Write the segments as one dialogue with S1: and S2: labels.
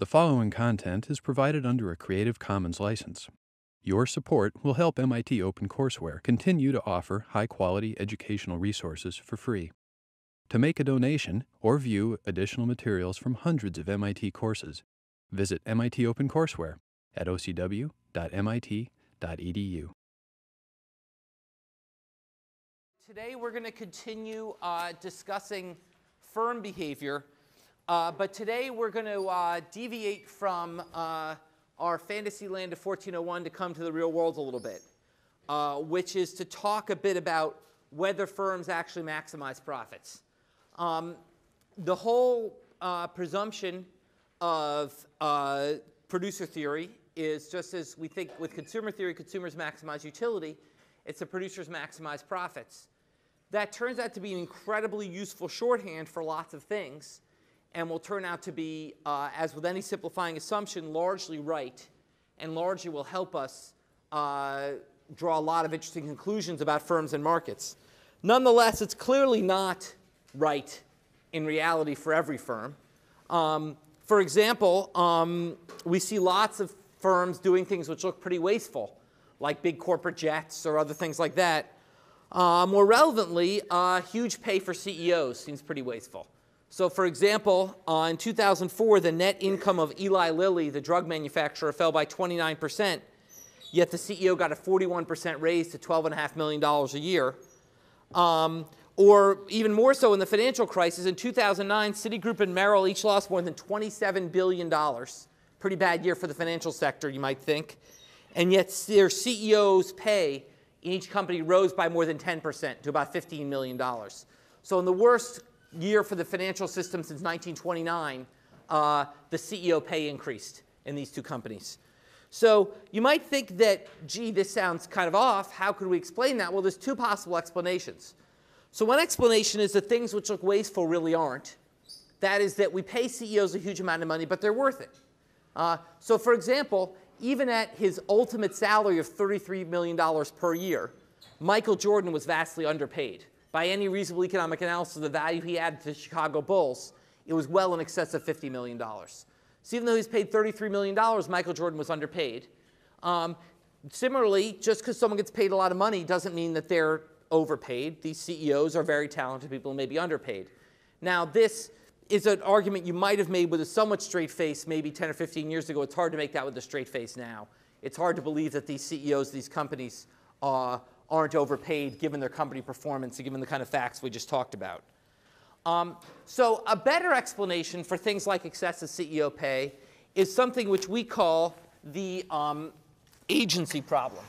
S1: The following content is provided under a Creative Commons license. Your support will help MIT OpenCourseware continue to offer high quality educational resources for free. To make a donation or view additional materials from hundreds of MIT courses, visit MIT OpenCourseware at ocw.mit.edu.
S2: Today we're going to continue uh, discussing firm behavior, uh, but today we're going to uh, deviate from uh, our fantasy land of 1401 to come to the real world a little bit, uh, which is to talk a bit about whether firms actually maximize profits. Um, the whole uh, presumption of producer theory is just as we think with consumer theory, consumers maximize utility, it's the producers maximize profits that turns out to be an incredibly useful shorthand for lots of things and will turn out to be, uh, as with any simplifying assumption, largely right and largely will help us uh, draw a lot of interesting conclusions about firms and markets. Nonetheless, it's clearly not right in reality for every firm. Um, for example, um, we see lots of firms doing things which look pretty wasteful, like big corporate jets or other things like that. Uh, more relevantly, uh, huge pay for CEOs seems pretty wasteful. So, for example, uh, in 2004, the net income of Eli Lilly, the drug manufacturer, fell by 29%, yet the CEO got a 41% raise to $12.5 million a year. Um, or even more so in the financial crisis, in 2009, Citigroup and Merrill each lost more than $27 billion. Pretty bad year for the financial sector, you might think. And yet their CEO's pay in each company rose by more than 10% to about $15 million. So in the worst year for the financial system since 1929, uh, the CEO pay increased in these two companies. So you might think that, gee, this sounds kind of off. How could we explain that? Well, there's two possible explanations. So one explanation is that things which look wasteful really aren't. That is that we pay CEOs a huge amount of money, but they're worth it. Uh, so for example, even at his ultimate salary of $33 million per year, Michael Jordan was vastly underpaid. By any reasonable economic analysis of the value he added to the Chicago Bulls, it was well in excess of $50 million. So even though he's paid $33 million, Michael Jordan was underpaid. Um, similarly, just because someone gets paid a lot of money doesn't mean that they're overpaid. These CEOs are very talented people and may be underpaid. Now, this is an argument you might have made with a somewhat straight face maybe 10 or 15 years ago. It's hard to make that with a straight face now. It's hard to believe that these CEOs these companies uh, aren't overpaid given their company performance and given the kind of facts we just talked about. Um, so a better explanation for things like excessive CEO pay is something which we call the um, agency problem.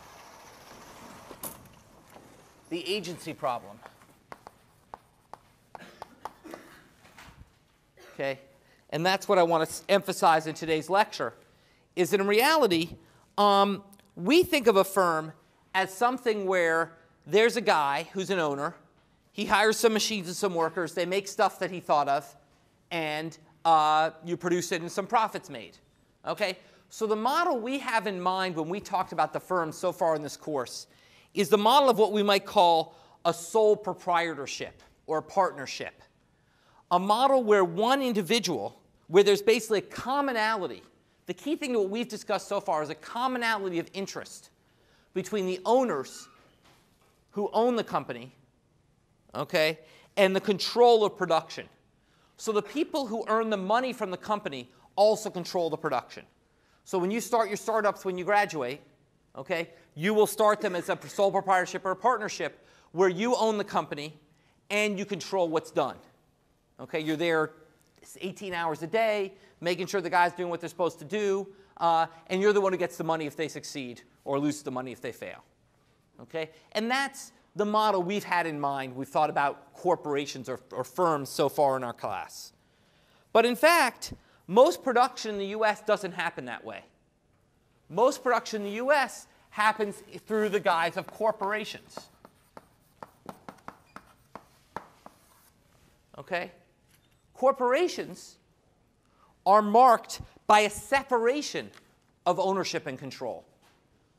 S2: The agency problem. okay? And that's what I want to emphasize in today's lecture, is that in reality, um, we think of a firm as something where there's a guy who's an owner, he hires some machines and some workers, they make stuff that he thought of, and uh, you produce it and some profits made, okay? So the model we have in mind when we talked about the firm so far in this course is the model of what we might call a sole proprietorship or a partnership a model where one individual, where there's basically a commonality. The key thing to what we've discussed so far is a commonality of interest between the owners who own the company, okay, and the control of production. So the people who earn the money from the company also control the production. So when you start your startups when you graduate, okay, you will start them as a sole proprietorship or a partnership where you own the company and you control what's done. Okay, you're there 18 hours a day, making sure the guy's doing what they're supposed to do, uh, and you're the one who gets the money if they succeed or lose the money if they fail. Okay, and that's the model we've had in mind. We've thought about corporations or, or firms so far in our class. But in fact, most production in the US doesn't happen that way. Most production in the US happens through the guise of corporations. Okay? Corporations are marked by a separation of ownership and control.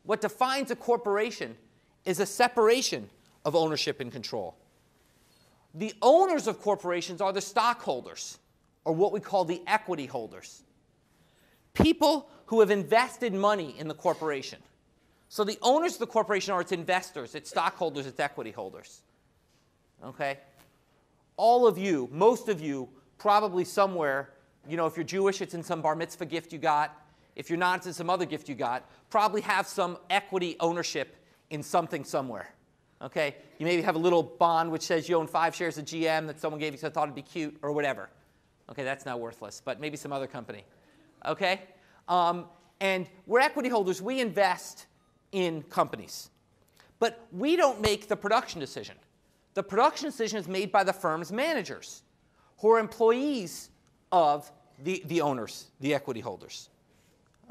S2: What defines a corporation is a separation of ownership and control. The owners of corporations are the stockholders, or what we call the equity holders. people who have invested money in the corporation. So the owners of the corporation are its investors, its stockholders, its equity holders. Okay? All of you, most of you, probably somewhere, you know, if you're Jewish, it's in some bar mitzvah gift you got. If you're not, it's in some other gift you got. Probably have some equity ownership in something somewhere. Okay? You maybe have a little bond which says you own five shares of GM that someone gave you because I thought it'd be cute or whatever. Okay, that's not worthless, but maybe some other company. Okay? Um, and we're equity holders, we invest in companies. But we don't make the production decision. The production decision is made by the firm's managers, who are employees of the, the owners, the equity holders.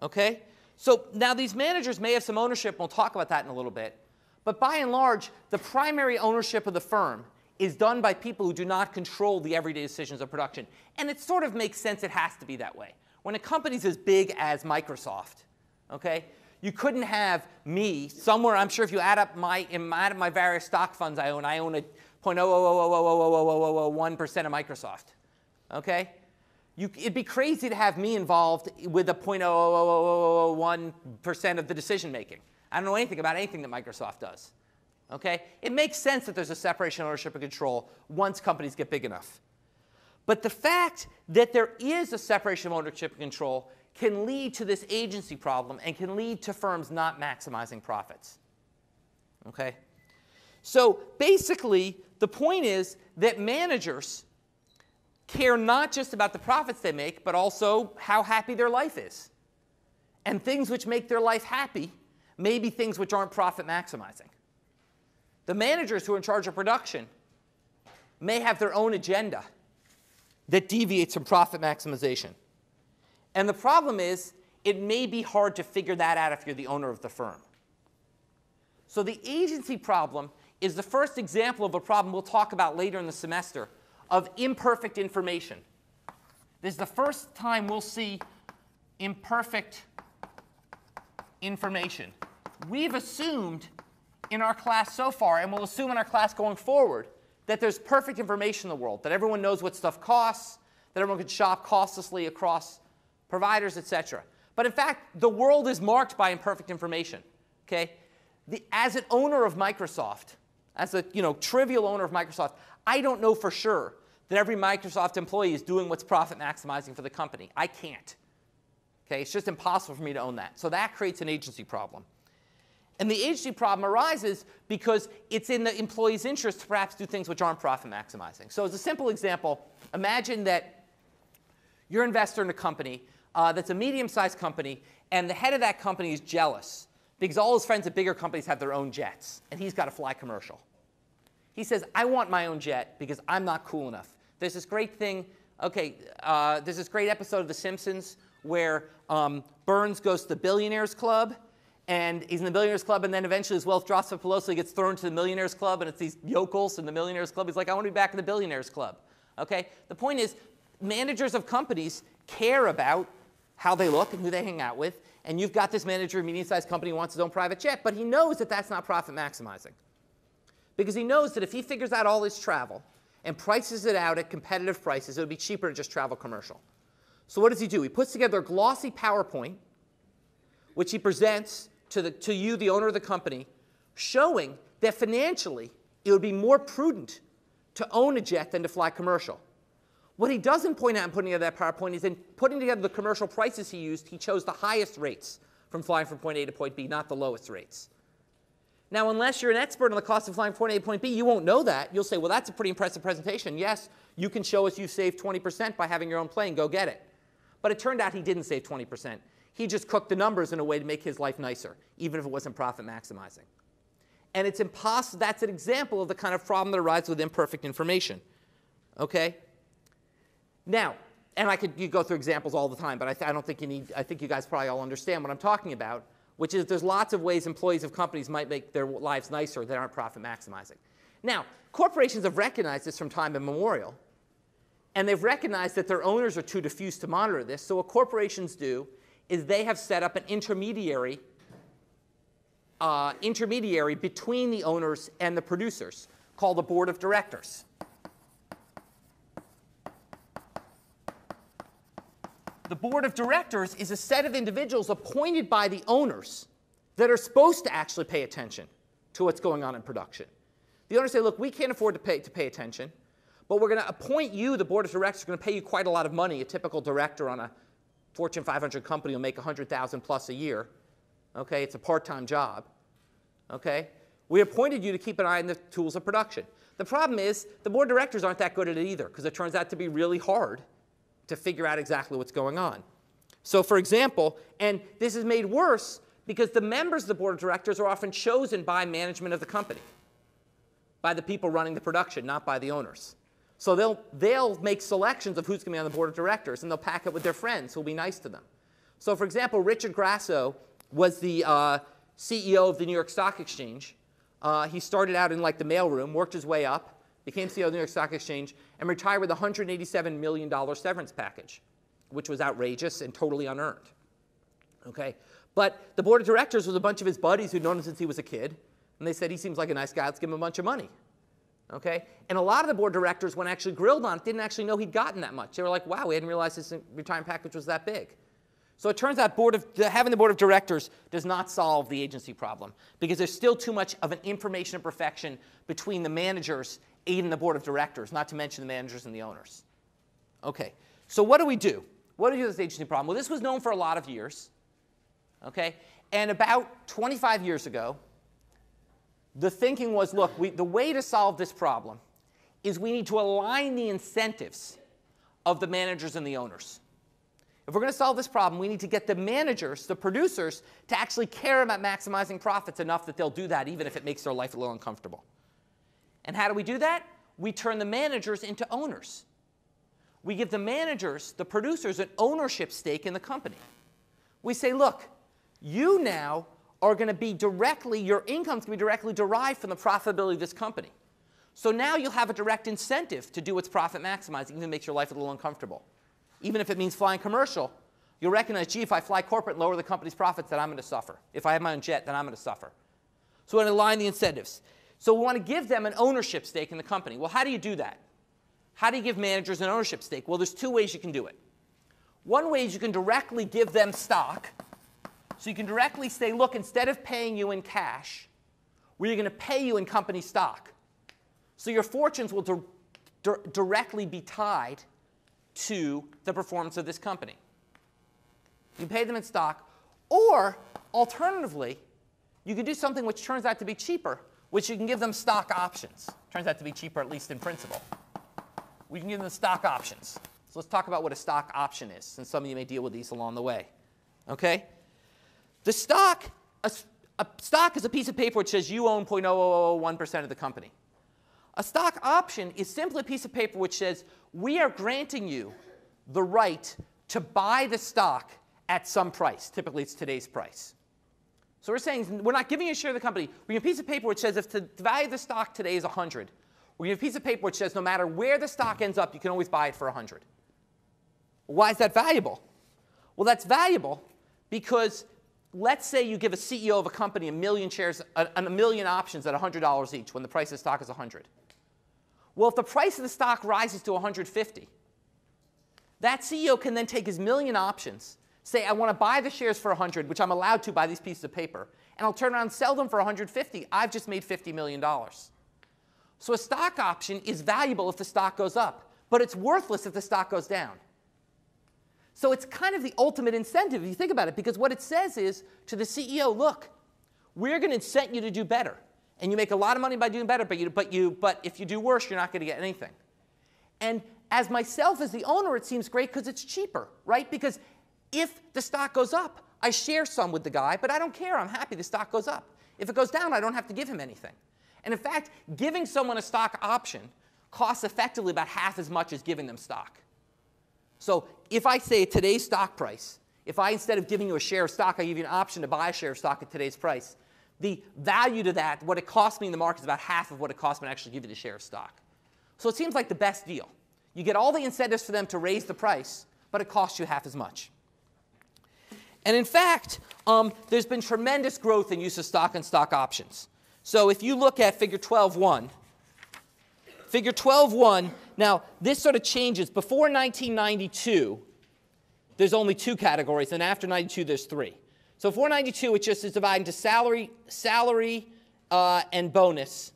S2: Okay? So now these managers may have some ownership, and we'll talk about that in a little bit. But by and large, the primary ownership of the firm is done by people who do not control the everyday decisions of production. And it sort of makes sense it has to be that way. When a company's as big as Microsoft, okay, you couldn't have me somewhere. I'm sure if you add up my, add up my various stock funds I own, I own a 0.0000001% of Microsoft. Okay? You, it'd be crazy to have me involved with a 0.00001% of the decision making. I don't know anything about anything that Microsoft does. Okay? It makes sense that there's a separation of ownership and control once companies get big enough. But the fact that there is a separation of ownership and control can lead to this agency problem and can lead to firms not maximizing profits. Okay? So basically, the point is that managers care not just about the profits they make, but also how happy their life is. And things which make their life happy may be things which aren't profit maximizing. The managers who are in charge of production may have their own agenda that deviates from profit maximization. And the problem is, it may be hard to figure that out if you're the owner of the firm. So the agency problem is the first example of a problem we'll talk about later in the semester of imperfect information. This is the first time we'll see imperfect information. We've assumed in our class so far, and we'll assume in our class going forward, that there's perfect information in the world, that everyone knows what stuff costs, that everyone can shop costlessly across providers, etc. But in fact, the world is marked by imperfect information. Okay? The, as an owner of Microsoft, as a you know, trivial owner of Microsoft, I don't know for sure that every Microsoft employee is doing what's profit maximizing for the company. I can't. Okay, it's just impossible for me to own that. So that creates an agency problem. And the agency problem arises because it's in the employee's interest to perhaps do things which aren't profit maximizing. So as a simple example, imagine that you're an investor in a company uh, that's a medium-sized company, and the head of that company is jealous because all his friends at bigger companies have their own jets, and he's got to fly commercial. He says, I want my own jet because I'm not cool enough. There's this great thing, okay, uh, there's this great episode of The Simpsons where um, Burns goes to the Billionaires Club, and he's in the Billionaires Club, and then eventually his wealth drops below, so he gets thrown to the Millionaires Club, and it's these yokels in the Millionaires Club. He's like, I want to be back in the Billionaires Club. Okay? The point is, managers of companies care about how they look and who they hang out with, and you've got this manager of a medium-sized company who wants his own private jet, but he knows that that's not profit maximizing. Because he knows that if he figures out all his travel and prices it out at competitive prices, it would be cheaper to just travel commercial. So what does he do? He puts together a glossy PowerPoint, which he presents to, the, to you, the owner of the company, showing that financially it would be more prudent to own a jet than to fly commercial. What he doesn't point out in putting together that PowerPoint is in putting together the commercial prices he used, he chose the highest rates from flying from point A to point B, not the lowest rates. Now, unless you're an expert on the cost of flying point A to point B, you won't know that. You'll say, well, that's a pretty impressive presentation. Yes, you can show us you saved 20% by having your own plane. Go get it. But it turned out he didn't save 20%. He just cooked the numbers in a way to make his life nicer, even if it wasn't profit maximizing. And it's impossible, that's an example of the kind of problem that arises with imperfect information. Okay? Now, and I could you go through examples all the time, but I, I don't think you need, I think you guys probably all understand what I'm talking about, which is there's lots of ways employees of companies might make their lives nicer that aren't profit maximizing. Now, corporations have recognized this from time immemorial, and they've recognized that their owners are too diffuse to monitor this. So what corporations do is they have set up an intermediary, uh, intermediary between the owners and the producers called the board of directors. The board of directors is a set of individuals appointed by the owners that are supposed to actually pay attention to what's going on in production. The owners say, look, we can't afford to pay, to pay attention, but we're going to appoint you, the board of directors, going to pay you quite a lot of money. A typical director on a Fortune 500 company will make 100,000 plus a year. Okay, it's a part-time job. Okay, we appointed you to keep an eye on the tools of production. The problem is the board of directors aren't that good at it either because it turns out to be really hard to figure out exactly what's going on. So, for example, and this is made worse because the members of the board of directors are often chosen by management of the company, by the people running the production, not by the owners. So they'll, they'll make selections of who's going to be on the board of directors, and they'll pack it with their friends who'll be nice to them. So, for example, Richard Grasso was the uh, CEO of the New York Stock Exchange. Uh, he started out in like the mailroom, worked his way up, became CEO of the New York Stock Exchange, and retired with a $187 million severance package, which was outrageous and totally unearned. Okay? But the board of directors was a bunch of his buddies who'd known him since he was a kid, and they said, he seems like a nice guy, let's give him a bunch of money. Okay? And a lot of the board directors, when actually grilled on it, didn't actually know he'd gotten that much. They were like, wow, we hadn't realized his retirement package was that big. So it turns out board of, having the board of directors does not solve the agency problem because there's still too much of an information imperfection between the managers and the board of directors, not to mention the managers and the owners. Okay, so what do we do? What do we do with this agency problem? Well, this was known for a lot of years. Okay, and about 25 years ago, the thinking was look, we, the way to solve this problem is we need to align the incentives of the managers and the owners. If we're going to solve this problem, we need to get the managers, the producers, to actually care about maximizing profits enough that they'll do that even if it makes their life a little uncomfortable. And how do we do that? We turn the managers into owners. We give the managers, the producers, an ownership stake in the company. We say, look, you now are going to be directly, your income's going to be directly derived from the profitability of this company. So now you'll have a direct incentive to do what's profit maximizing, even if it makes your life a little uncomfortable even if it means flying commercial, you'll recognize, gee, if I fly corporate and lower the company's profits, then I'm going to suffer. If I have my own jet, then I'm going to suffer. So we want to align the incentives. So we want to give them an ownership stake in the company. Well, how do you do that? How do you give managers an ownership stake? Well, there's two ways you can do it. One way is you can directly give them stock. So you can directly say, look, instead of paying you in cash, we're going to pay you in company stock. So your fortunes will di di directly be tied to the performance of this company. You pay them in stock, or alternatively, you can do something which turns out to be cheaper, which you can give them stock options. Turns out to be cheaper, at least in principle. We can give them stock options. So let's talk about what a stock option is, since some of you may deal with these along the way. Okay? The stock, a, a stock is a piece of paper which says you own 0.0001% of the company. A stock option is simply a piece of paper which says we are granting you the right to buy the stock at some price. Typically, it's today's price. So we're saying we're not giving you a share of the company. We give a piece of paper which says if the value of the stock today is 100, we give a piece of paper which says no matter where the stock ends up, you can always buy it for 100. Why is that valuable? Well, that's valuable because let's say you give a CEO of a company a million shares, a, a million options at $100 each when the price of the stock is 100. Well, if the price of the stock rises to 150, that CEO can then take his million options, say, I want to buy the shares for 100, which I'm allowed to buy these pieces of paper, and I'll turn around and sell them for 150. I've just made $50 million. So a stock option is valuable if the stock goes up, but it's worthless if the stock goes down. So it's kind of the ultimate incentive if you think about it, because what it says is to the CEO, look, we're going to incent you to do better and you make a lot of money by doing better, but, you, but, you, but if you do worse, you're not going to get anything. And as myself, as the owner, it seems great because it's cheaper, right? Because if the stock goes up, I share some with the guy, but I don't care. I'm happy the stock goes up. If it goes down, I don't have to give him anything. And in fact, giving someone a stock option costs effectively about half as much as giving them stock. So if I say today's stock price, if I instead of giving you a share of stock, I give you an option to buy a share of stock at today's price, the value to that, what it cost me in the market is about half of what it cost me to actually give you the share of stock. So it seems like the best deal. You get all the incentives for them to raise the price, but it costs you half as much. And in fact, um, there's been tremendous growth in use of stock and stock options. So if you look at figure 12.1, figure 12.1, now this sort of changes. Before 1992, there's only two categories, and after 92, there's three. So 492, it just is divided into salary, salary uh, and bonus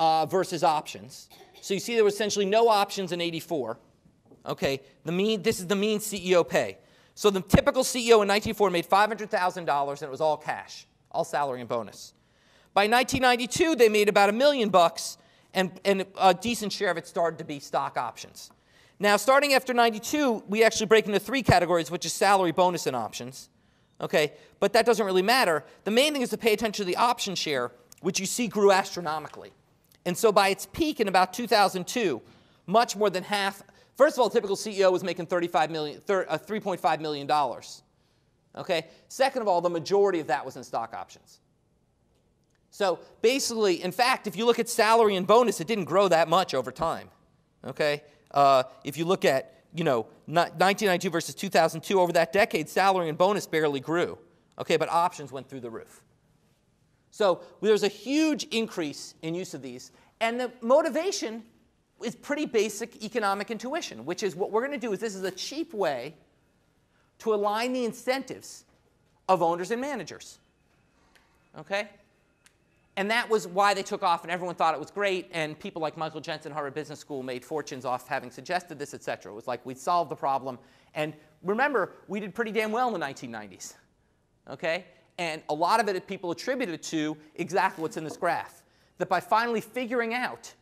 S2: uh, versus options. So you see there was essentially no options in 84. Okay, the mean, this is the mean CEO pay. So the typical CEO in 1984 made $500,000 and it was all cash, all salary and bonus. By 1992, they made about a million bucks and, and a decent share of it started to be stock options. Now, starting after 92, we actually break into three categories, which is salary, bonus, and options. Okay, but that doesn't really matter. The main thing is to pay attention to the option share, which you see grew astronomically. And so by its peak in about 2002, much more than half, first of all, typical CEO was making 35 million, uh, $3.5 million. Okay, second of all, the majority of that was in stock options. So basically, in fact, if you look at salary and bonus, it didn't grow that much over time. Okay, uh, if you look at you know 1992 versus 2002, over that decade, salary and bonus barely grew. Okay, but options went through the roof. So there's a huge increase in use of these, and the motivation is pretty basic economic intuition, which is what we're going to do is this is a cheap way to align the incentives of owners and managers. Okay? And that was why they took off, and everyone thought it was great. And people like Michael Jensen, Harvard Business School, made fortunes off having suggested this, et cetera. It was like we solved the problem. And remember, we did pretty damn well in the 1990s. Okay? And a lot of it people attributed to exactly what's in this graph. That by finally figuring out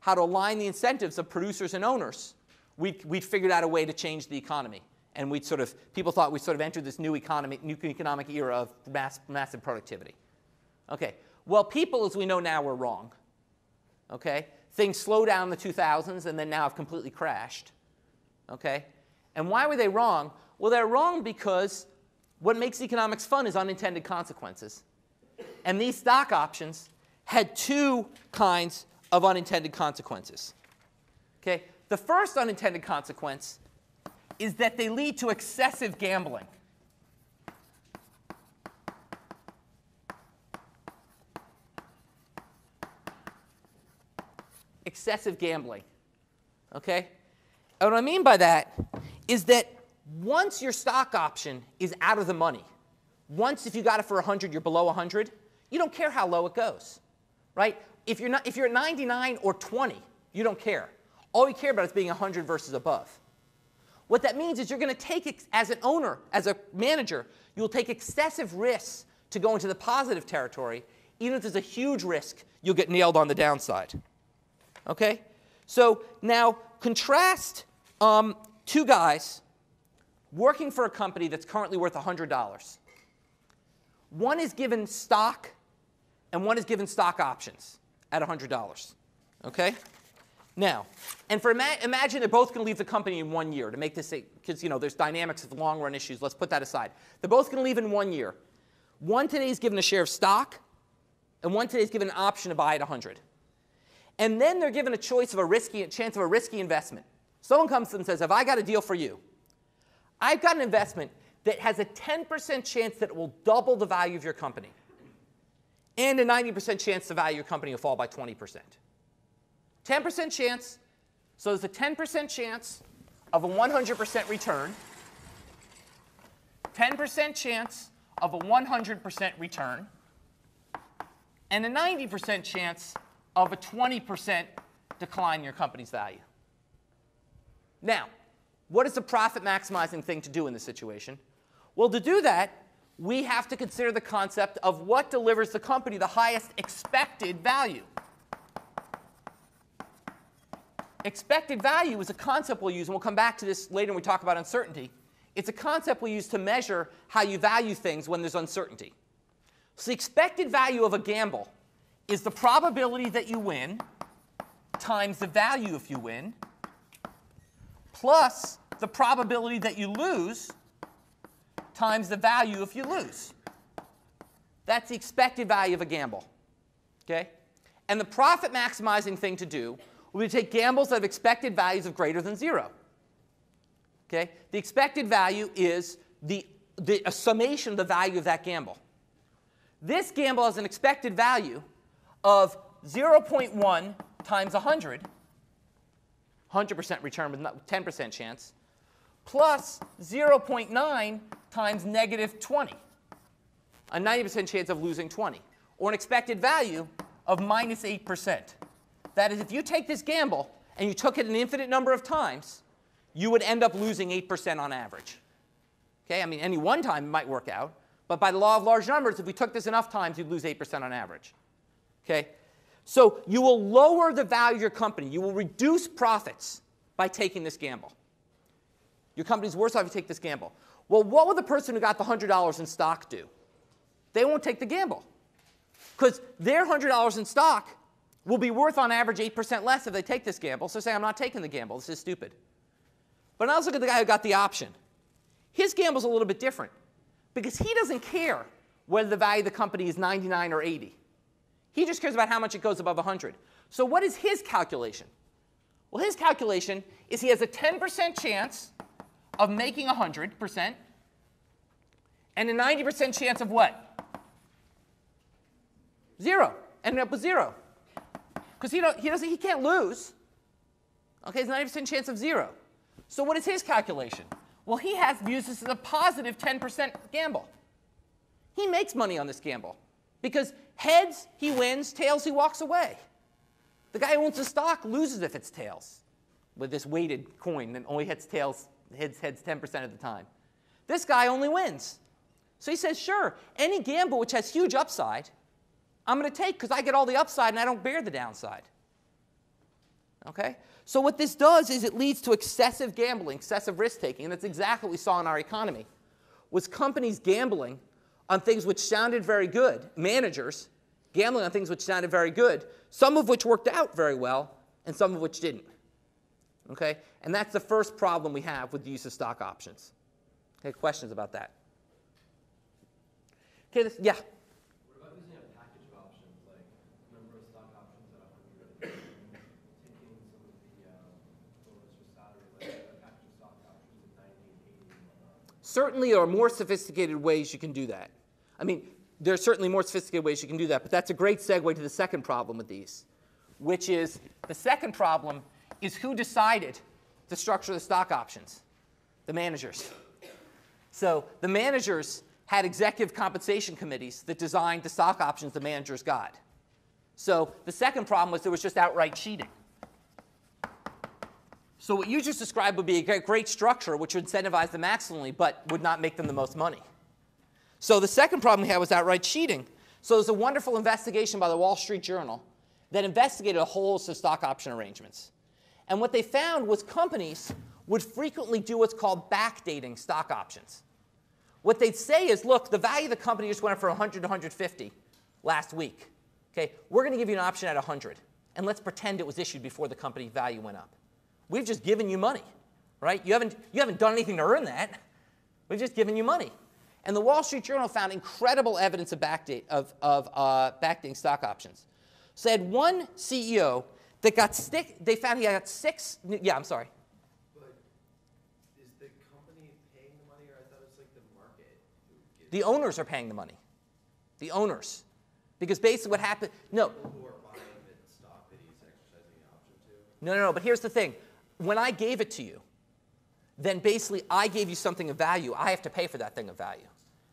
S2: how to align the incentives of producers and owners, we'd, we'd figured out a way to change the economy. And we'd sort of, people thought we sort of entered this new, economy, new economic era of mass, massive productivity. Okay, well, people, as we know now, were wrong. Okay? Things slowed down in the 2000s and then now have completely crashed. Okay? And why were they wrong? Well, they're wrong because what makes economics fun is unintended consequences. And these stock options had two kinds of unintended consequences. Okay? The first unintended consequence is that they lead to excessive gambling. excessive gambling. Okay? And what I mean by that is that once your stock option is out of the money, once if you got it for 100, you're below 100, you don't care how low it goes, right? If you're, not, if you're at 99 or 20, you don't care. All you care about is being 100 versus above. What that means is you're going to take, as an owner, as a manager, you will take excessive risks to go into the positive territory, even if there's a huge risk you'll get nailed on the downside. Okay? So now contrast um, two guys working for a company that's currently worth $100. One is given stock and one is given stock options at $100. Okay? Now, and for ima imagine they're both going to leave the company in one year to make this, because you know there's dynamics of long run issues. Let's put that aside. They're both going to leave in one year. One today is given a share of stock, and one today is given an option to buy at 100. And then they're given a choice of a risky a chance of a risky investment. Someone comes to them and says, Have I got a deal for you? I've got an investment that has a 10% chance that it will double the value of your company, and a 90% chance the value of your company will fall by 20%. 10% chance, so there's a 10% chance of a 100% return, 10% chance of a 100% return, and a 90% chance of a 20% decline in your company's value. Now, what is the profit maximizing thing to do in this situation? Well, to do that, we have to consider the concept of what delivers the company the highest expected value. Expected value is a concept we'll use, and we'll come back to this later when we talk about uncertainty. It's a concept we use to measure how you value things when there's uncertainty. So the expected value of a gamble is the probability that you win times the value if you win plus the probability that you lose times the value if you lose. That's the expected value of a gamble. Okay? And the profit maximizing thing to do will be to take gambles that have expected values of greater than zero. Okay? The expected value is the, the summation of the value of that gamble. This gamble has an expected value of 0.1 times 100, 100% return with 10% chance, plus 0.9 times negative 20, a 90% chance of losing 20, or an expected value of minus 8%. That is, if you take this gamble and you took it an infinite number of times, you would end up losing 8% on average. Okay, I mean, any one time it might work out, but by the law of large numbers, if we took this enough times, you'd lose 8% on average. Okay, so you will lower the value of your company. You will reduce profits by taking this gamble. Your company's worse off if you take this gamble. Well, what will the person who got the $100 in stock do? They won't take the gamble. Because their $100 in stock will be worth on average 8% less if they take this gamble. So say, I'm not taking the gamble. This is stupid. But now let's look at the guy who got the option. His gamble's a little bit different because he doesn't care whether the value of the company is 99 or 80. He just cares about how much it goes above 100. So what is his calculation? Well, his calculation is he has a 10% chance of making 100% and a 90% chance of what? Zero. Ending up with zero. Because he, he, doesn't, he can't lose. Okay, it's 90% chance of zero. So what is his calculation? Well, he has views this as a positive 10% gamble. He makes money on this gamble because heads, he wins, tails, he walks away. The guy who owns the stock loses if it's tails with this weighted coin that only hits tails, heads, heads 10% of the time. This guy only wins. So he says, sure, any gamble which has huge upside, I'm going to take because I get all the upside and I don't bear the downside. Okay? So what this does is it leads to excessive gambling, excessive risk taking, and that's exactly what we saw in our economy. Was companies gambling on things which sounded very good, managers gambling on things which sounded very good, some of which worked out very well, and some of which didn't. Okay? And that's the first problem we have with the use of stock options. Okay, questions about that? Okay, this, yeah. Certainly, there are more sophisticated ways you can do that. I mean, there are certainly more sophisticated ways you can do that, but that's a great segue to the second problem with these, which is the second problem is who decided to structure the stock options? The managers. So the managers had executive compensation committees that designed the stock options the managers got. So the second problem was there was just outright cheating. So what you just described would be a great structure which would incentivize them maximally but would not make them the most money. So the second problem we had was outright cheating. So there's a wonderful investigation by the Wall Street Journal that investigated a whole host of stock option arrangements. And what they found was companies would frequently do what's called backdating stock options. What they'd say is, look, the value of the company just went up from 100 to 150 last week. Okay, we're going to give you an option at 100, and let's pretend it was issued before the company value went up. We've just given you money, right? You haven't, you haven't done anything to earn that. We've just given you money. And the Wall Street Journal found incredible evidence of, backdate, of, of uh, backdating stock options. So they had one CEO that got stick, they found he got six, yeah, I'm sorry.
S3: But is the company paying the money, or I thought it was like the market?
S2: The owners are paying the money. The owners. Because basically what happened, no.
S3: People who are buying the stock that he's exercising the option to?
S2: No, no, no, but here's the thing when I gave it to you, then basically I gave you something of value. I have to pay for that thing of value.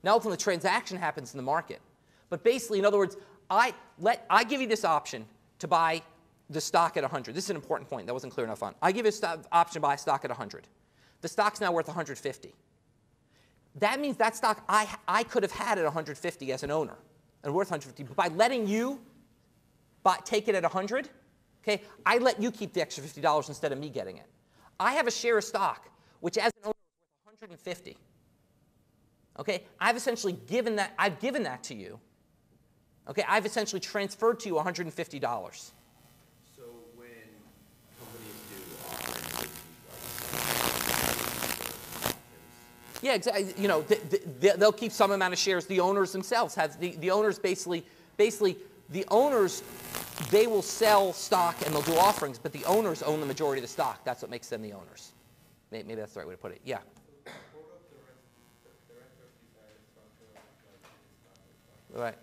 S2: Now, ultimately, the transaction happens in the market. But basically, in other words, I, let, I give you this option to buy the stock at 100. This is an important point that wasn't clear enough on. I give you an option to buy stock at 100. The stock's now worth 150. That means that stock I, I could have had at 150 as an owner and worth 150. But by letting you buy, take it at 100, Okay, I let you keep the extra $50 instead of me getting it. I have a share of stock, which as an owner is worth 150. Okay, I've essentially given that, I've given that to you. Okay, I've essentially transferred to you $150.
S3: So when companies do offer
S2: Yeah, exactly. You know, they'll keep some amount of shares. The owners themselves have the, the owners basically, basically the owners they will sell stock and they'll do offerings, but the owners own the majority of the stock. That's what makes them the owners. Maybe that's the right way to put it. Yeah. Right.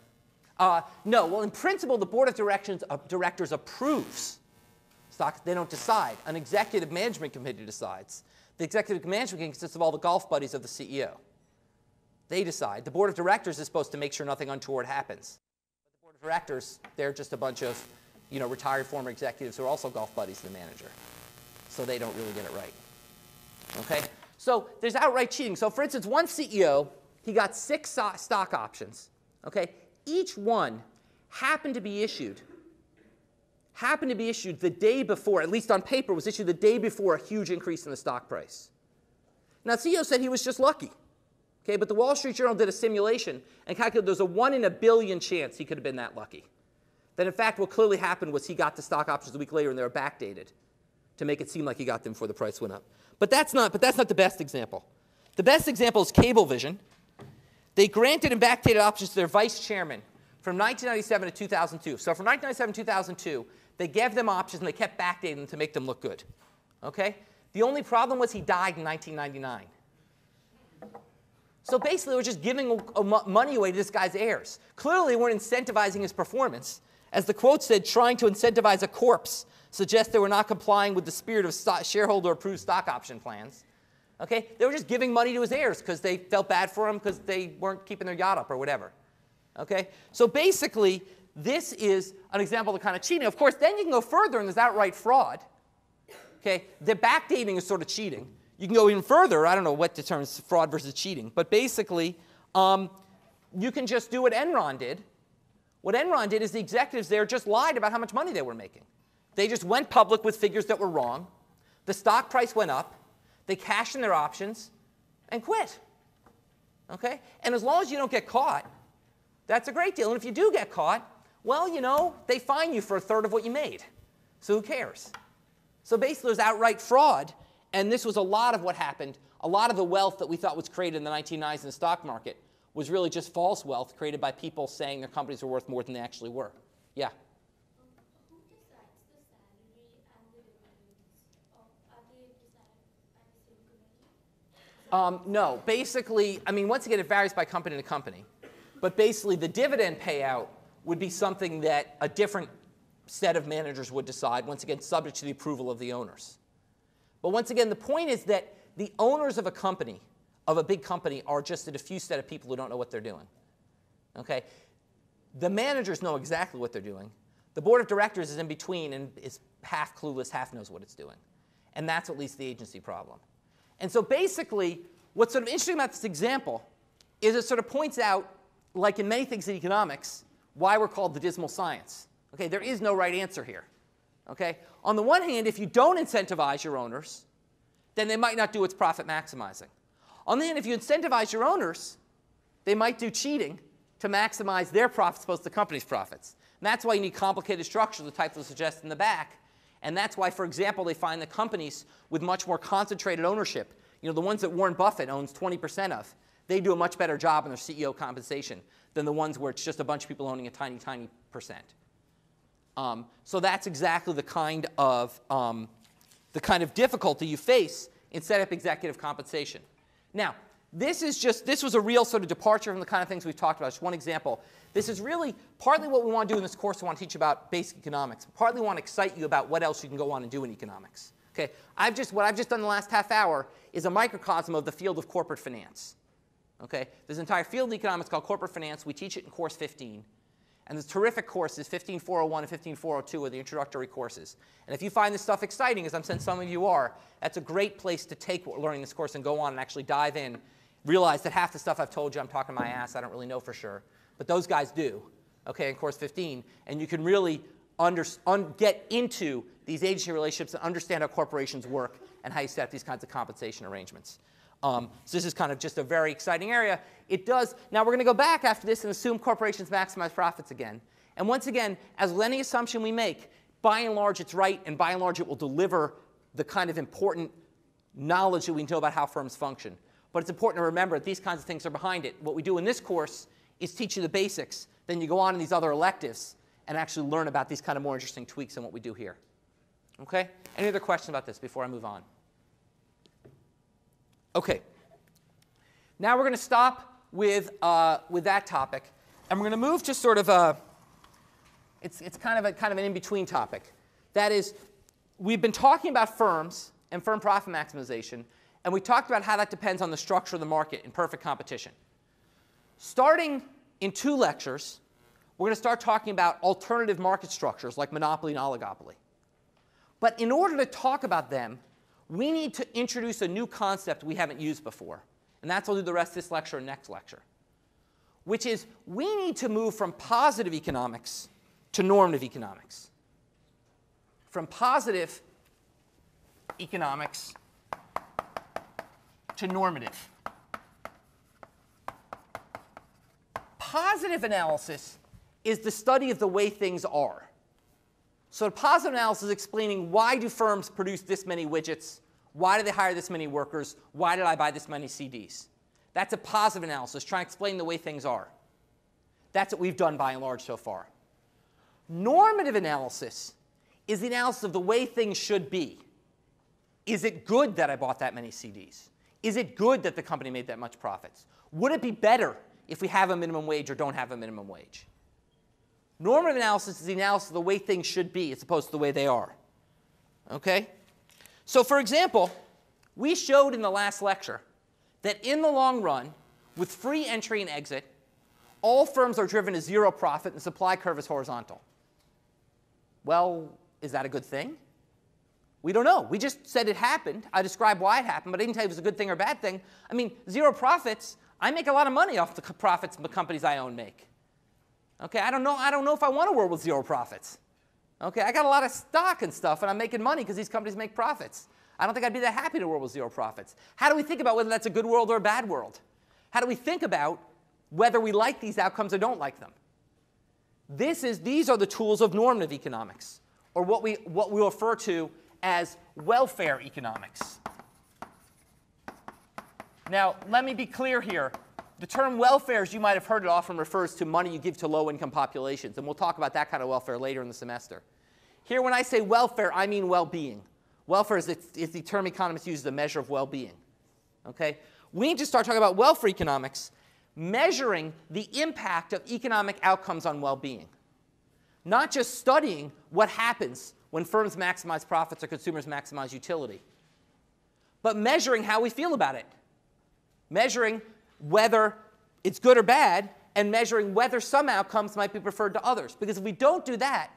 S2: Uh, no, well, in principle, the board of directors, uh, directors approves stock. They don't decide. An executive management committee decides. The executive management committee consists of all the golf buddies of the CEO. They decide. The board of directors is supposed to make sure nothing untoward happens. But the board of directors, they're just a bunch of, you know, retired former executives who are also golf buddies of the manager. So they don't really get it right. Okay? So there's outright cheating. So for instance, one CEO, he got six stock options. Okay? Each one happened to be issued happened to be issued the day before, at least on paper, was issued the day before a huge increase in the stock price. Now, CEO said he was just lucky. Okay, but the Wall Street Journal did a simulation and calculated there's a one in a billion chance he could have been that lucky. That in fact, what clearly happened was he got the stock options a week later and they were backdated to make it seem like he got them before the price went up. But that's not, but that's not the best example. The best example is Cablevision. They granted and backdated options to their vice chairman from 1997 to 2002. So from 1997 to 2002, they gave them options and they kept backdating them to make them look good. Okay? The only problem was he died in 1999. So basically, we're just giving money away to this guy's heirs. Clearly, we're incentivizing his performance. As the quote said, trying to incentivize a corpse suggests they were not complying with the spirit of shareholder approved stock option plans. Okay? They were just giving money to his heirs because they felt bad for him because they weren't keeping their yacht up or whatever. Okay? So basically, this is an example of the kind of cheating. Of course, then you can go further and there's outright fraud. Okay? The backdating is sort of cheating. You can go even further. I don't know what determines fraud versus cheating. But basically, um, you can just do what Enron did. What Enron did is the executives there just lied about how much money they were making. They just went public with figures that were wrong. The stock price went up. They cashed in their options and quit. Okay? And as long as you don't get caught, that's a great deal. And if you do get caught, well, you know, they fine you for a third of what you made. So who cares? So basically, there's outright fraud and this was a lot of what happened. A lot of the wealth that we thought was created in the 1990s in the stock market was really just false wealth created by people saying their companies were worth more than they actually were. Yeah? Um, no, basically, I mean, once again, it varies by company to company. But basically, the dividend payout would be something that a different set of managers would decide, once again, subject to the approval of the owners. But once again, the point is that the owners of a company, of a big company, are just a diffuse set of people who don't know what they're doing. Okay? The managers know exactly what they're doing. The board of directors is in between and is half clueless, half knows what it's doing. And that's at least the agency problem. And so basically, what's sort of interesting about this example is it sort of points out, like in many things in economics, why we're called the dismal science. Okay, there is no right answer here. Okay? On the one hand, if you don't incentivize your owners, then they might not do what's profit maximizing. On the other hand, if you incentivize your owners, they might do cheating to maximize their profits opposed to the company's profits. And that's why you need complicated structures, the type that suggest in the back. And that's why, for example, they find the companies with much more concentrated ownership, you know, the ones that Warren Buffett owns 20% of, they do a much better job in their CEO compensation than the ones where it's just a bunch of people owning a tiny, tiny percent. Um, so that's exactly the kind of um, the kind of difficulty you face in setting up executive compensation. Now, this is just this was a real sort of departure from the kind of things we've talked about. Just one example. This is really partly what we want to do in this course. We want to teach about basic economics. Partly want to excite you about what else you can go on and do in economics. Okay, I've just what I've just done the last half hour is a microcosm of the field of corporate finance. Okay, there's an entire field of economics called corporate finance. We teach it in course 15. And the terrific courses, 15401 and 15402, are the introductory courses. And if you find this stuff exciting, as I'm saying some of you are, that's a great place to take learning this course and go on and actually dive in. Realize that half the stuff I've told you, I'm talking my ass. I don't really know for sure. But those guys do, okay, in course 15. And you can really under, un, get into these agency relationships and understand how corporations work and how you set up these kinds of compensation arrangements. Um, so this is kind of just a very exciting area. It does, now we're going to go back after this and assume corporations maximize profits again. And once again, as with any assumption we make, by and large it's right, and by and large it will deliver the kind of important knowledge that we know about how firms function. But it's important to remember that these kinds of things are behind it. What we do in this course is teach you the basics. Then you go on in these other electives and actually learn about these kind of more interesting tweaks than what we do here. Okay? Any other questions about this before I move on? Okay. Now we're going to stop with, uh, with that topic, and we're going to move to sort of a, it's, it's kind of a kind of an in-between topic. That is, we've been talking about firms and firm profit maximization, And we talked about how that depends on the structure of the market in perfect competition. Starting in two lectures, we're going to start talking about alternative market structures like monopoly and oligopoly. But in order to talk about them, we need to introduce a new concept we haven't used before. And that's what I'll do the rest of this lecture and next lecture, which is we need to move from positive economics to normative economics. From positive economics to normative. Positive analysis is the study of the way things are. So positive analysis is explaining why do firms produce this many widgets? Why do they hire this many workers? Why did I buy this many CDs? That's a positive analysis, trying to explain the way things are. That's what we've done by and large so far. Normative analysis is the analysis of the way things should be. Is it good that I bought that many CDs? Is it good that the company made that much profits? Would it be better if we have a minimum wage or don't have a minimum wage? Normative analysis is the analysis of the way things should be as opposed to the way they are. Okay? So, for example, we showed in the last lecture that in the long run, with free entry and exit, all firms are driven to zero profit and the supply curve is horizontal. Well, is that a good thing? We don't know. We just said it happened. I described why it happened, but I didn't tell you it was a good thing or a bad thing. I mean, zero profits, I make a lot of money off the profits the companies I own make. Okay, I don't know, I don't know if I want a world with zero profits. Okay, I got a lot of stock and stuff, and I'm making money because these companies make profits. I don't think I'd be that happy in a world with zero profits. How do we think about whether that's a good world or a bad world? How do we think about whether we like these outcomes or don't like them? This is, these are the tools of normative economics, or what we, what we refer to as welfare economics. Now, let me be clear here. The term welfare, as you might have heard it often refers to money you give to low income populations, and we'll talk about that kind of welfare later in the semester. Here, when I say welfare, I mean well being. Welfare is the, is the term economists use as a measure of well being. Okay? We need to start talking about welfare economics, measuring the impact of economic outcomes on well being. Not just studying what happens when firms maximize profits or consumers maximize utility, but measuring how we feel about it. Measuring whether it's good or bad, and measuring whether some outcomes might be preferred to others. Because if we don't do that,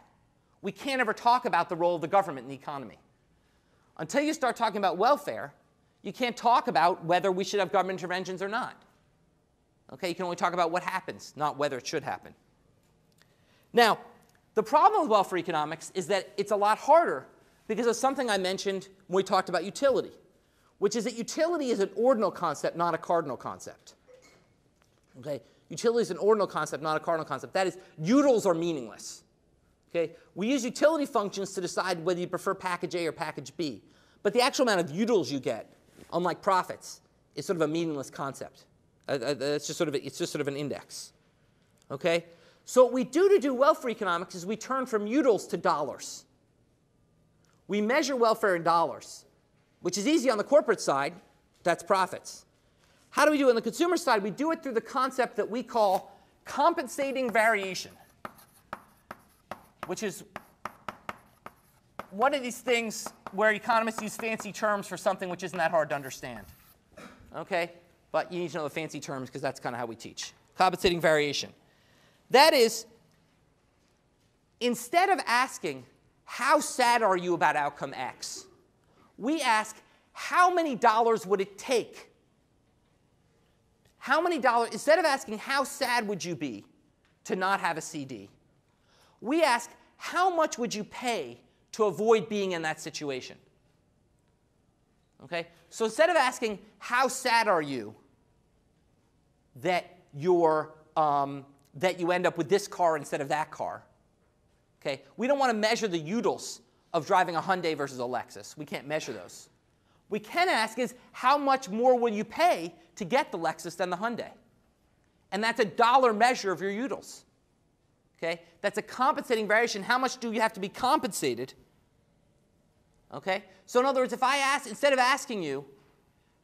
S2: we can't ever talk about the role of the government in the economy. Until you start talking about welfare, you can't talk about whether we should have government interventions or not. Okay, you can only talk about what happens, not whether it should happen. Now, the problem with welfare economics is that it's a lot harder because of something I mentioned when we talked about utility which is that utility is an ordinal concept, not a cardinal concept. Okay? Utility is an ordinal concept, not a cardinal concept. That is, utils are meaningless. Okay? We use utility functions to decide whether you prefer package A or package B. But the actual amount of utils you get, unlike profits, is sort of a meaningless concept. Uh, uh, it's, just sort of a, it's just sort of an index. Okay? So what we do to do welfare economics is we turn from utils to dollars. We measure welfare in dollars which is easy on the corporate side, that's profits. How do we do it on the consumer side? We do it through the concept that we call compensating variation, which is one of these things where economists use fancy terms for something which isn't that hard to understand. Okay? But you need to know the fancy terms because that's kind of how we teach. Compensating variation. That is, instead of asking, how sad are you about outcome X? We ask, how many dollars would it take? How many dollars, instead of asking, how sad would you be to not have a CD, we ask, how much would you pay to avoid being in that situation? Okay? So instead of asking, how sad are you that, you're, um, that you end up with this car instead of that car, okay? We don't want to measure the utils of driving a Hyundai versus a Lexus. We can't measure those. We can ask is how much more will you pay to get the Lexus than the Hyundai? And that's a dollar measure of your utils. Okay? That's a compensating variation. How much do you have to be compensated? Okay? So in other words, if I ask, instead of asking you,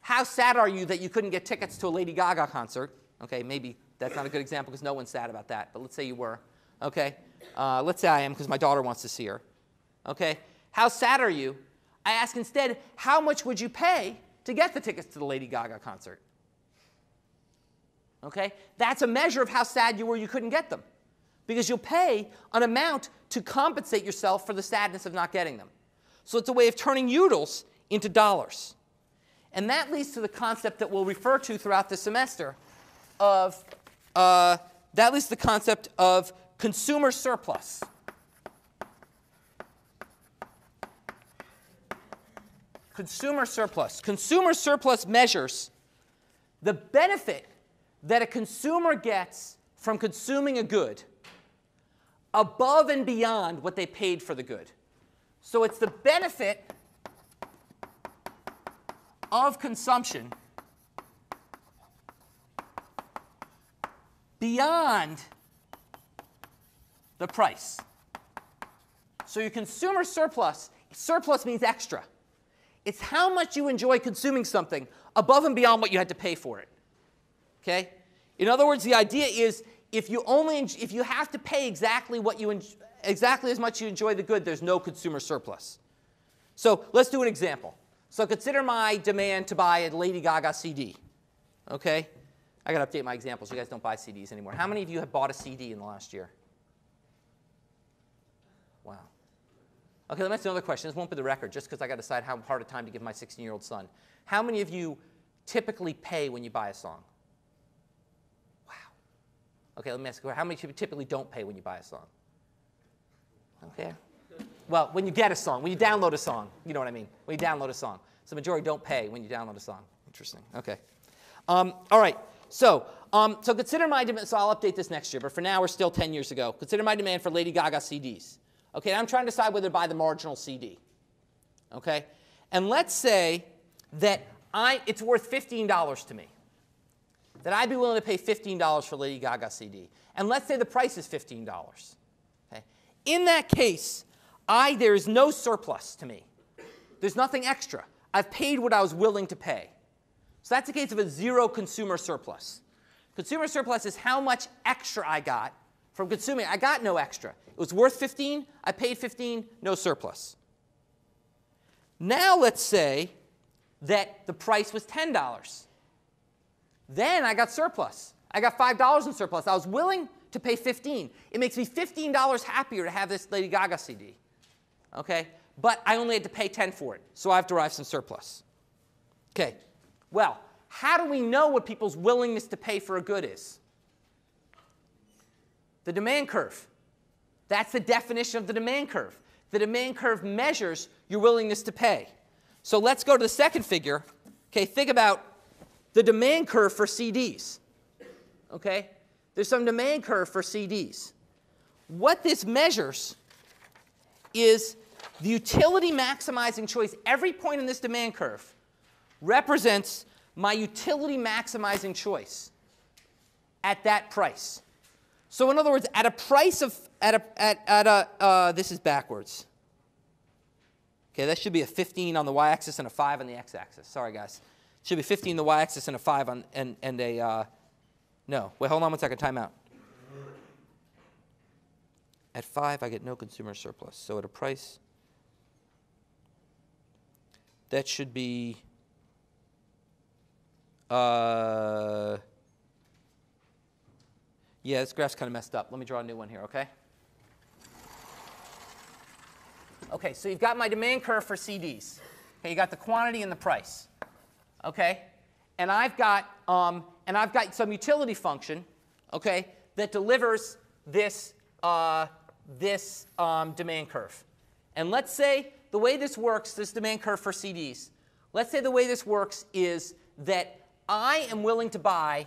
S2: how sad are you that you couldn't get tickets to a Lady Gaga concert? Okay, maybe that's not a good example because no one's sad about that, but let's say you were. Okay? Uh, let's say I am because my daughter wants to see her. Okay? How sad are you? I ask instead, how much would you pay to get the tickets to the Lady Gaga concert. Okay? That's a measure of how sad you were you couldn't get them. Because you'll pay an amount to compensate yourself for the sadness of not getting them. So it's a way of turning utils into dollars. And that leads to the concept that we'll refer to throughout the semester of, uh, that leads to the concept of consumer surplus. Consumer surplus. Consumer surplus measures the benefit that a consumer gets from consuming a good above and beyond what they paid for the good. So it's the benefit of consumption beyond the price. So your consumer surplus, surplus means extra. It's how much you enjoy consuming something above and beyond what you had to pay for it. Okay? In other words, the idea is if you only if you have to pay exactly what you exactly as much you enjoy the good, there's no consumer surplus. So let's do an example. So consider my demand to buy a Lady Gaga CD. Okay? I got to update my examples. You guys don't buy CDs anymore. How many of you have bought a CD in the last year? Okay, let me ask another question. This won't be the record, just because I got to decide how hard a time to give my 16 year old son. How many of you typically pay when you buy a song? Wow. Okay, let me ask you, how many of you typically don't pay when you buy a song? Okay. Well, when you get a song, when you download a song, you know what I mean. When you download a song. So majority don't pay when you download a song. Interesting. Okay. Um, all right. So, um, so consider my demand. So I'll update this next year, but for now we're still 10 years ago. Consider my demand for Lady Gaga CDs. Okay, I'm trying to decide whether to buy the marginal CD. Okay, and let's say that I, it's worth $15 to me. That I'd be willing to pay $15 for Lady Gaga CD. And let's say the price is $15. Okay? In that case, I, there is no surplus to me. There's nothing extra. I've paid what I was willing to pay. So that's a case of a zero consumer surplus. Consumer surplus is how much extra I got from consuming. I got no extra. It was worth 15, I paid 15, no surplus. Now let's say that the price was $10. Then I got surplus. I got $5 in surplus. I was willing to pay 15. It makes me $15 happier to have this Lady Gaga CD. Okay? But I only had to pay 10 for it, so I've derived some surplus. Okay. Well, how do we know what people's willingness to pay for a good is? The demand curve. That's the definition of the demand curve. The demand curve measures your willingness to pay. So let's go to the second figure. Okay, think about the demand curve for CDs. Okay? There's some demand curve for CDs. What this measures is the utility maximizing choice. Every point in this demand curve represents my utility maximizing choice at that price. So in other words, at a price of, at a, at, at a uh, this is backwards. Okay, that should be a 15 on the y-axis and a 5 on the x-axis. Sorry, guys. It should be 15 on the y-axis and a 5 on, and, and a, uh, no. Wait, hold on one second, time out. At 5, I get no consumer surplus. So at a price, that should be, uh, yeah, this graph's kind of messed up. Let me draw a new one here, okay? Okay, so you've got my demand curve for CDs. Okay, you got the quantity and the price. Okay, and I've got um, and I've got some utility function. Okay, that delivers this uh, this um, demand curve. And let's say the way this works, this demand curve for CDs. Let's say the way this works is that I am willing to buy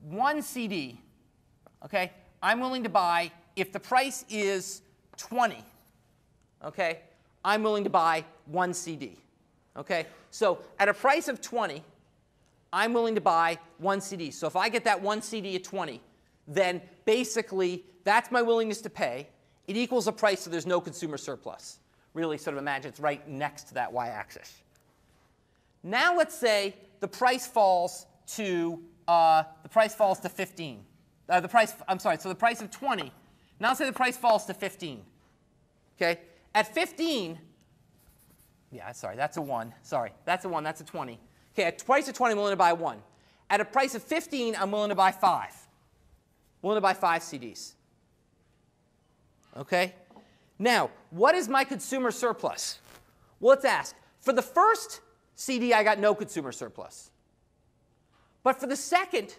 S2: one CD okay, I'm willing to buy, if the price is 20, okay, I'm willing to buy one CD. Okay, so at a price of 20, I'm willing to buy one CD. So if I get that one CD at 20, then basically that's my willingness to pay. It equals a price, so there's no consumer surplus. Really, sort of imagine it's right next to that y-axis. Now let's say the price falls to uh, the price falls to 15 uh, the price, I'm sorry, so the price of 20. Now say the price falls to 15. Okay? At 15, yeah, sorry, that's a 1. Sorry, that's a 1, that's a 20. Okay, at price of 20, I'm willing to buy one. At a price of 15, I'm willing to buy five. willing to buy five CDs. Okay? Now, what is my consumer surplus? Well, let's ask. For the first CD, I got no consumer surplus. But for the second,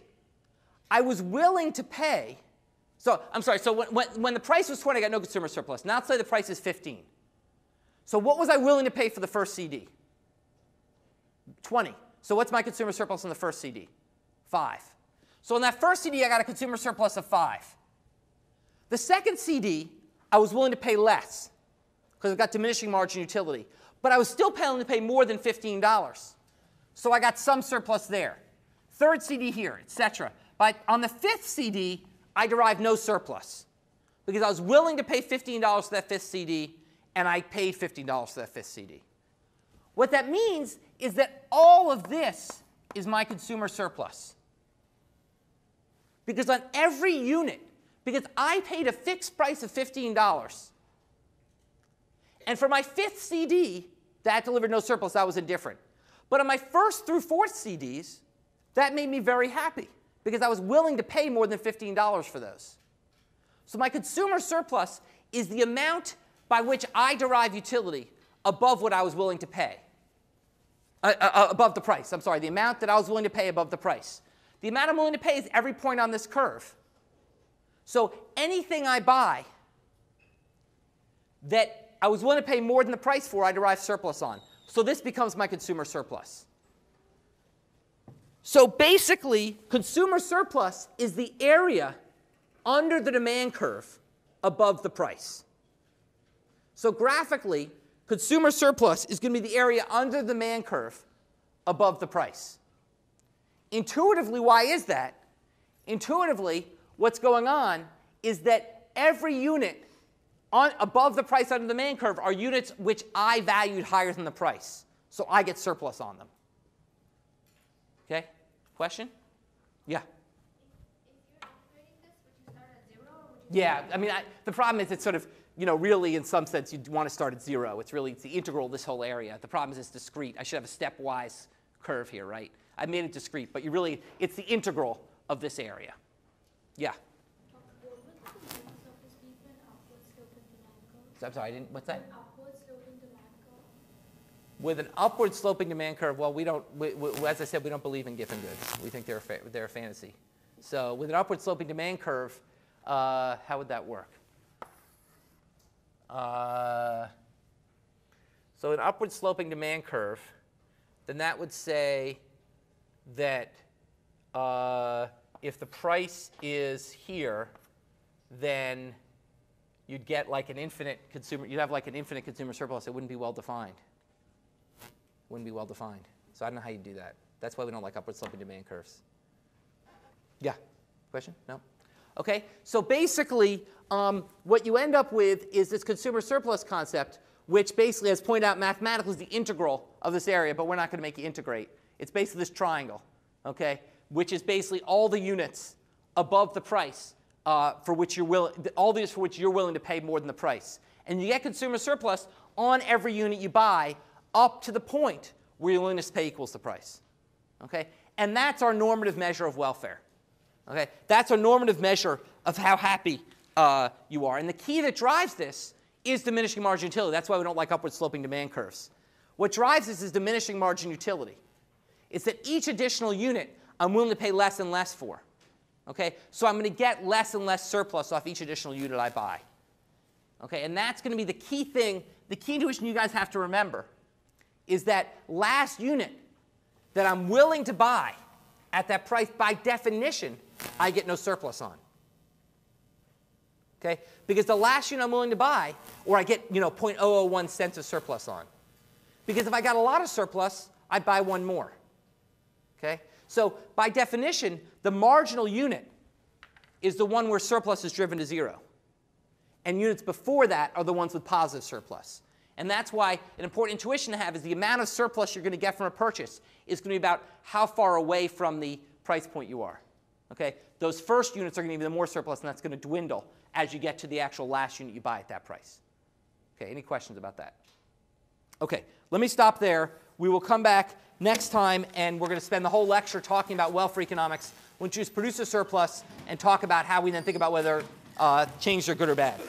S2: I was willing to pay. So, I'm sorry, so when, when, when the price was 20, I got no consumer surplus. Now, let's say the price is 15. So, what was I willing to pay for the first CD? 20. So, what's my consumer surplus on the first CD? 5. So, on that first CD, I got a consumer surplus of 5. The second CD, I was willing to pay less because I've got diminishing margin utility. But I was still willing to pay more than $15. So I got some surplus there. Third CD here, etc. But on the fifth CD, I derived no surplus because I was willing to pay $15 for that fifth CD, and I paid $15 for that fifth CD. What that means is that all of this is my consumer surplus. Because on every unit, because I paid a fixed price of $15, and for my fifth CD, that delivered no surplus, that was indifferent. But on my first through fourth CDs, that made me very happy because I was willing to pay more than $15 for those. So my consumer surplus is the amount by which I derive utility above what I was willing to pay. Uh, uh, uh, above the price, I'm sorry, the amount that I was willing to pay above the price. The amount I'm willing to pay is every point on this curve. So anything I buy that I was willing to pay more than the price for, I derive surplus on. So this becomes my consumer surplus. So basically, consumer surplus is the area under the demand curve above the price. So graphically, consumer surplus is going to be the area under the demand curve above the price. Intuitively, why is that? Intuitively, what's going on is that every unit on, above the price under the demand curve are units which I valued higher than the price. So I get surplus on them. Okay? Question? Yeah. Yeah, I mean, I, the problem is it's sort of, you know, really in some sense you'd want to start at zero. It's really, it's the integral of this whole area. The problem is it's discrete. I should have a stepwise curve here, right? I made it discrete, but you really, it's the integral of this area. Yeah. I'm sorry, I didn't, what's that? With an upward sloping demand curve, well, we don't, we, we, as I said, we don't believe in Giffen goods. We think they're a, they're a fantasy. So with an upward sloping demand curve, uh, how would that work? Uh, so an upward sloping demand curve, then that would say that uh, if the price is here, then you'd get like an infinite consumer, you'd have like an infinite consumer surplus. It wouldn't be well defined. Wouldn't be well defined. So I don't know how you do that. That's why we don't like upward sloping demand curves. Yeah? Question? No? Okay, so basically, um, what you end up with is this consumer surplus concept, which basically, as pointed out mathematically, is the integral of this area, but we're not going to make you integrate. It's basically this triangle, okay, which is basically all the units above the price uh, for which you're willing, all these for which you're willing to pay more than the price. And you get consumer surplus on every unit you buy up to the point where your willingness to pay equals the price. Okay? And that's our normative measure of welfare. Okay? That's our normative measure of how happy uh, you are. And the key that drives this is diminishing margin utility. That's why we don't like upward sloping demand curves. What drives this is diminishing margin utility. It's that each additional unit I'm willing to pay less and less for. Okay? So I'm going to get less and less surplus off each additional unit I buy. Okay? And that's going to be the key thing, the key intuition you guys have to remember is that last unit that I'm willing to buy at that price, by definition, I get no surplus on. Okay? Because the last unit I'm willing to buy, or I get, you know, 0.001 cents of surplus on. Because if I got a lot of surplus, I'd buy one more. Okay? So by definition, the marginal unit is the one where surplus is driven to zero. And units before that are the ones with positive surplus. And that's why an important intuition to have is the amount of surplus you're going to get from a purchase is going to be about how far away from the price point you are. Okay? Those first units are going to be the more surplus, and that's going to dwindle as you get to the actual last unit you buy at that price. Okay, any questions about that? Okay, let me stop there. We will come back next time, and we're going to spend the whole lecture talking about welfare economics. When Jews producer surplus, and talk about how we then think about whether uh, changes are good or bad.